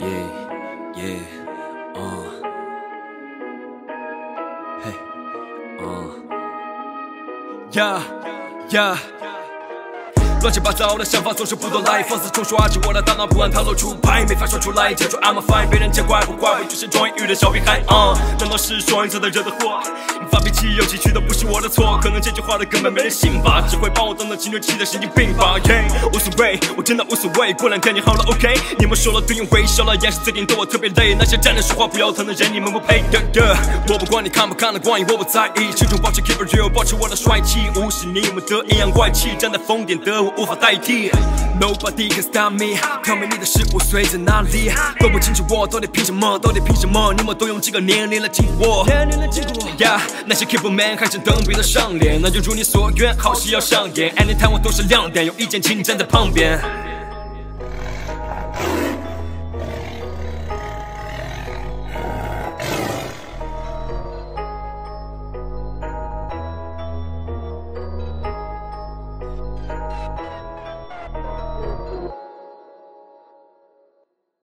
Uh. Hey. Uh. Yeah. Yeah. 乱七八糟的想法总是不断来，放肆冲刷着我的大脑，不按套路出牌，没法说出来。假装 I'm fine，被人见怪不怪，我就是装一遇的小屁孩。啊，难道是双鱼座的惹的祸？发脾气又急去的不是我的错，可能这句话的根本没人信吧，只会把我当成青春期的神经病吧。无所谓，我真的无所谓，过两天你好了 OK。你们说了对应微笑了，眼神最近对我特别累。那些站着说话不腰疼的人，你们不配。我不管你看不看得惯，我不在意，始终保持 keep it real，保持我的帅气，无视你们的阴阳怪气，站在疯癫的我。无法代替，Nobody can stop me。挑明你的事物随在哪里？搞不清楚我到底凭什么？到底凭什么？你们都用几个年龄来禁我？Yeah，那些 keep man 还是等比的上脸，那就如你所愿，好戏要上演。Anytime 我都是亮点，有意见请站在旁边。